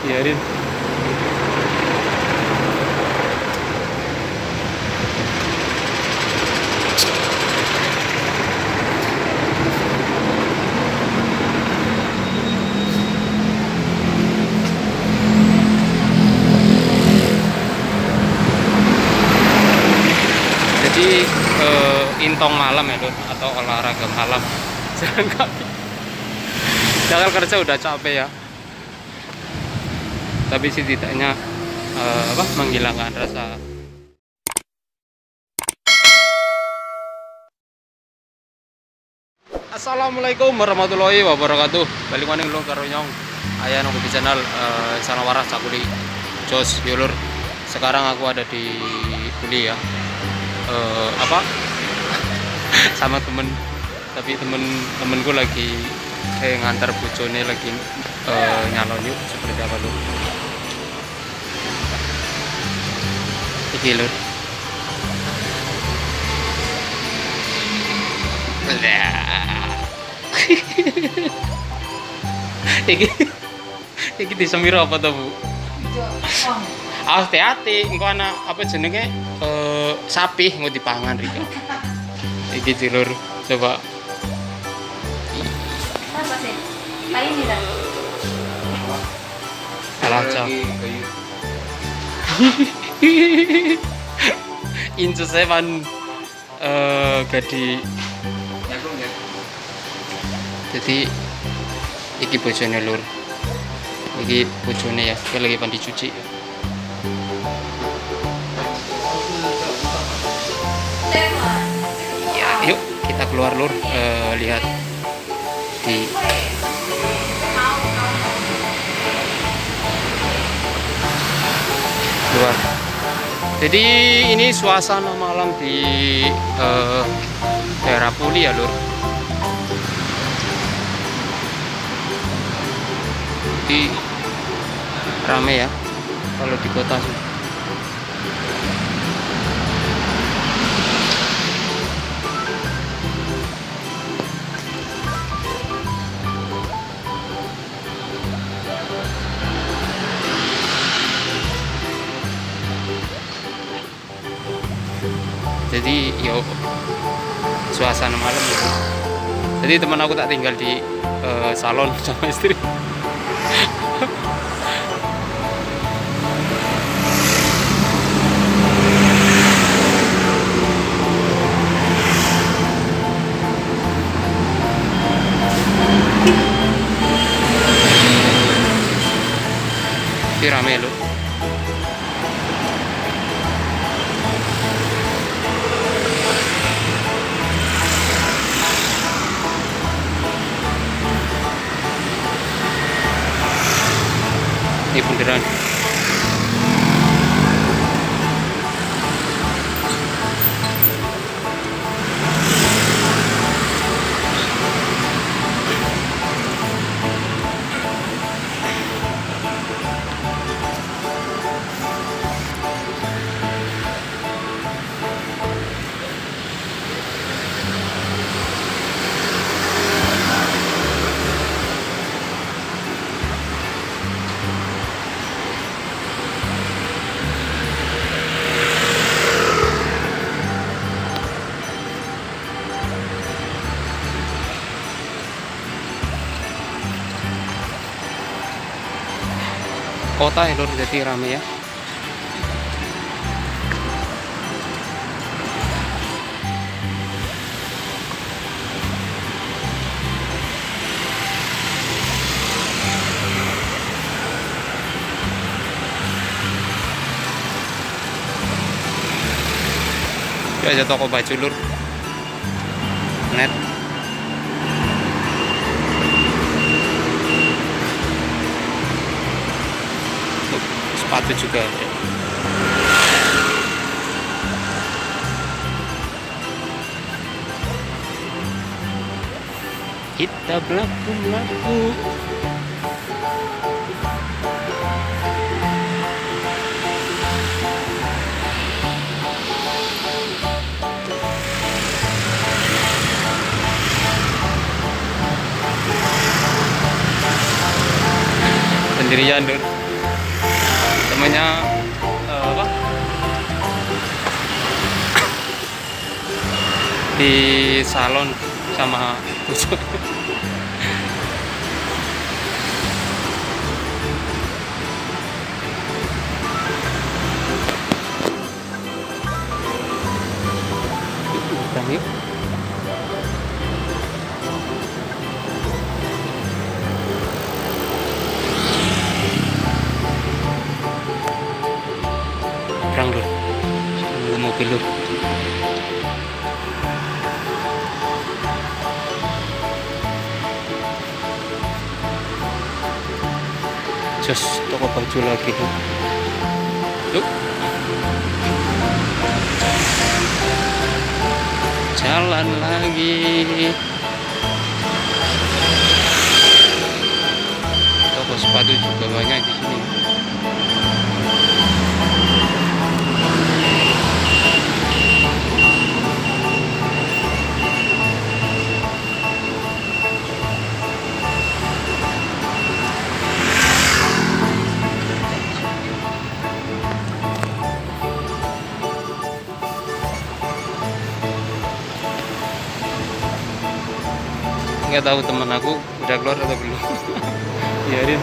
biarin jadi eh, intong malam ya Lur, atau olahraga malam? Jalan kaki. Jalan kerja udah capek ya tapi setidaknya eh, apa menghilangkan rasa. Assalamualaikum warahmatullahi wabarakatuh. Balik mana lu karo nyong. Ayah nunggu di channel eh, sana waras cakuli jos yulur. Sekarang aku ada di Buli ya. Eh, apa? Sama temen. Tapi temen temenku lagi eh ngantar bojone lagi eh, nyalon yuk seperti apa lu iki lur. Iki iki disemir apa tuh bu? Awas hati-hati, engko ana apa jenenge? Eh sapi engko dipangan Rika. Iki cilur coba. Apa sih? Kain tidak? Alah cok. Incu saya pan. Eh gadi jadi iki bojone lur. Iki bojone ya lagi ya yuk kita keluar lur Eh, lihat di luar. Jadi ini suasana malam di eh, daerah Puli ya lur. Di rame ya kalau di kota sih yo suasana malam ya. jadi teman aku tak tinggal di eh, salon sama istri Ini loh ini bundaran kota ya lur jadi rame ya. Ini aja toko baju lur net sepatu juga ada kita berlaku melaku sendirian Dur namanya eh, apa? Di salon sama Jos toko baju lagi. Yuk. Jalan lagi. Toko sepatu juga banyak di sini. Nggak tahu teman aku udah keluar atau belum. Biarin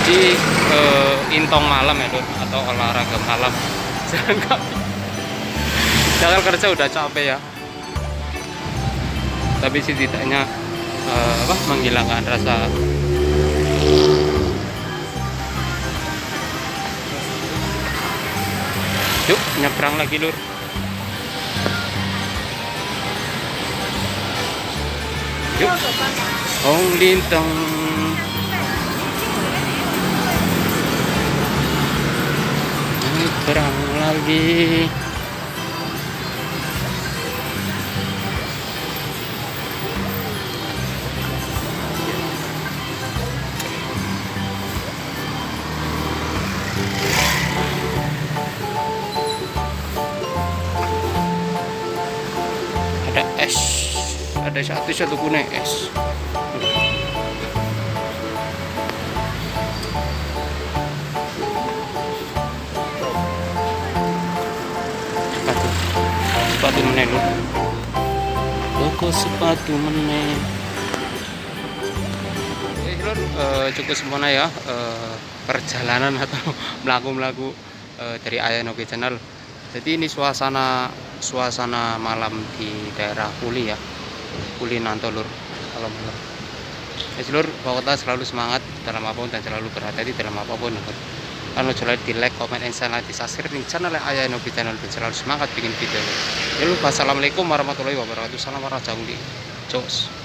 jadi eh, intong malam ya Dut, atau olahraga malam. Jalan kaki Jangan kerja udah capek ya. Tapi setidaknya eh, apa menghilangkan rasa Yuk, nyebrang lagi, Lur. Yuk. Hong Lintang. Nyebrang lagi. Ada satu satu kuning es. Sepatu sepatu meneh toko sepatu meneh Lur, eh, cukup sempurna ya eh, perjalanan atau melaku-melaku eh, dari Ayanoki Channel jadi ini suasana suasana malam di daerah Kuli ya Kuli Nanto lur kalau malam ya lur pokoknya selalu semangat dalam apa pun dan selalu berhati-hati dalam apa pun lur Anu jangan di like, comment, and channel di subscribe di channel Ayah Nobi channel dan selalu semangat bikin video. Ya lupa assalamualaikum warahmatullahi wabarakatuh. Salam warahmatullahi wabarakatuh.